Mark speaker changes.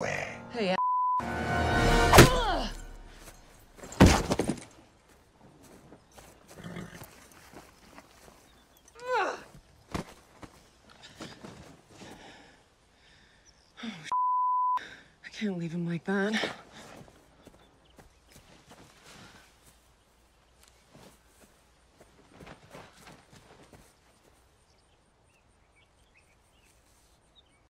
Speaker 1: Hey, uh, uh. I can't leave him like that.